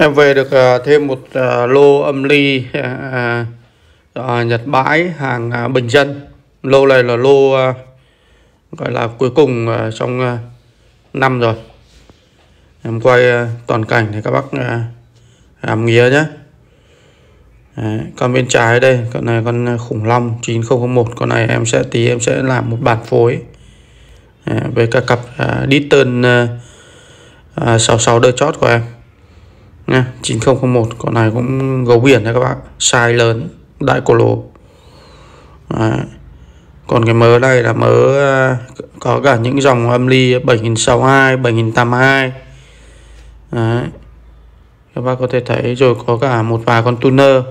Em về được à, thêm một à, lô âm ly à, Nhật bãi hàng bình dân. Lô này là lô gọi là cuối cùng trong năm rồi. Em quay toàn cảnh để các bác làm nghĩa nhé. Đấy, Còn bên trái đây Con này con khủng long 9001 Con này em sẽ tí em sẽ làm một bản phối. Đấy, Với cả cặp đi Ditton à, à, 66 đơ chót của em nha 9001 con này cũng gấu biển đấy các bạn. Size lớn đại cổ lồ. Đấy. còn cái mớ này là mớ à, có cả những dòng âm ly 7062 7082 Đấy. các bác có thể thấy rồi có cả một vài con tuner.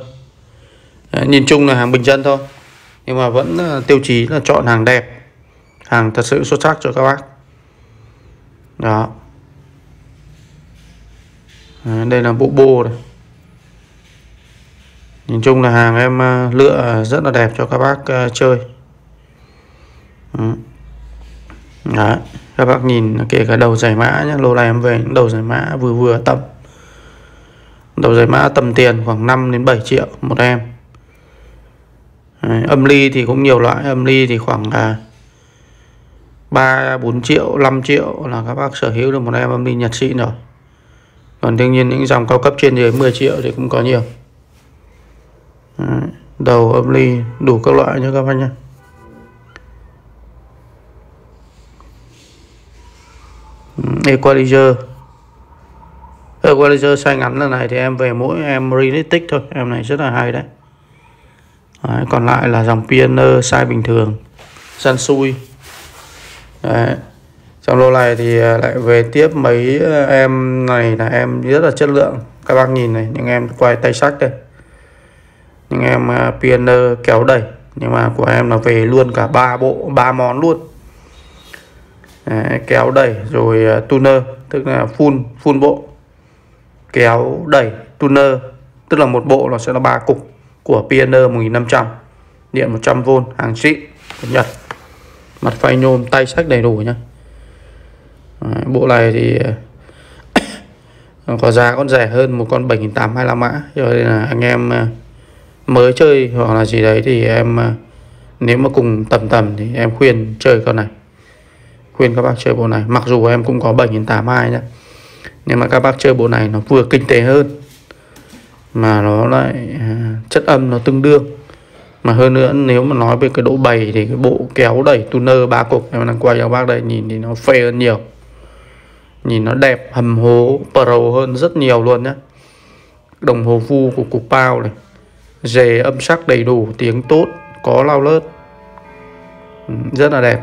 Đấy, nhìn chung là hàng bình dân thôi. Nhưng mà vẫn à, tiêu chí là chọn hàng đẹp hàng thật sự xuất sắc cho các bác. Đó. À, đây là bộ bô này nhìn chung là hàng em à, lựa rất là đẹp cho các bác à, chơi Đấy. các bác nhìn, kể cả đầu giải mã nhé lô này em về những đầu giải mã vừa vừa tầm đầu giải mã tầm tiền khoảng 5 đến 7 triệu một em Đấy. âm ly thì cũng nhiều loại, âm ly thì khoảng là 3 4 triệu 5 triệu là các bác sở hữu được một em âm ly nhật xịn rồi còn đương nhiên những dòng cao cấp trên dưới 10 triệu thì cũng có nhiều. Đấy, đầu âm ly đủ các loại nha các anh nhé Equalizer. Equalizer sai ngắn lần này thì em về mỗi em realistic thôi. Em này rất là hay đấy, đấy còn lại là dòng Pioneer sai bình thường. Sansui. Đấy trong lô này thì à, lại về tiếp mấy à, em này là em rất là chất lượng các bác nhìn này những em quay tay sách đây. Những em à, uh, piano kéo đẩy nhưng mà của em là về luôn cả ba bộ ba món luôn. Đấy, kéo đẩy rồi tuner tức là full full bộ. Kéo đẩy tuner tức là một bộ nó sẽ là ba cục của Pioneer 1500 điện 100V hàng xịn của Nhật. Mặt phay nhôm tay sách đầy đủ nhá. Đấy, bộ này thì có giá còn rẻ hơn một con 7825 mã. Cho nên là anh em ờ, mới chơi hoặc là gì đấy thì em ờ, nếu mà cùng tầm tầm thì em khuyên chơi con này. Khuyên các bác chơi bộ này. Mặc dù em cũng có 7822 nhá. Nhưng mà các bác chơi bộ này nó vừa kinh tế hơn. Mà nó lại ờ, chất âm nó tương đương. Mà hơn nữa nếu mà nói về cái độ bày thì cái bộ kéo đẩy tuner ba cục. Em đang quay cho bác đây nhìn thì nó phê hơn nhiều nhìn nó đẹp hầm hố pro hơn rất nhiều luôn nhé đồng hồ vu của cục bao này. Dề âm sắc đầy đủ tiếng tốt có lao lớt ừ, rất là đẹp.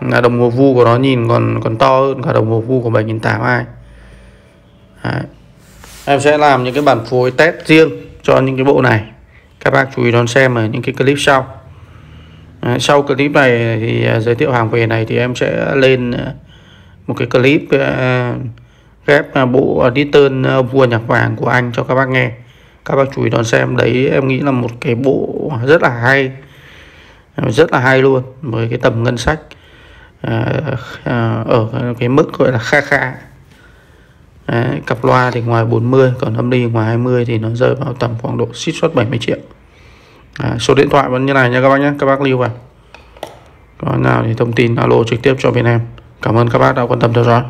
Là đồng hồ vu của nó nhìn còn còn to hơn cả đồng hồ vu của 7802 Đấy. em sẽ làm những cái bản phối test riêng cho những cái bộ này. Các bác chú ý đón xem ở những cái clip sau. Đấy, sau clip này thì à, giới thiệu hàng về này thì em sẽ lên uh, một cái clip uh, ghép uh, bộ Ditton uh, ờ, vua nhạc vàng của anh cho các bác nghe. Các bác chú ý đón xem đấy em nghĩ là một cái bộ rất là hay rất là hay luôn với cái tầm ngân sách uh, uh, ở cái mức gọi là kha kha. Đấy, cặp loa thì ngoài 40 còn âm ly ngoài 20 thì nó rơi vào tầm khoảng độ xít suất 70 triệu. À, số điện thoại vẫn như này nha các bác nhé các bác lưu vào. Có nào thì thông tin alo trực tiếp cho bên em cảm ơn các bác đã quan tâm theo dõi.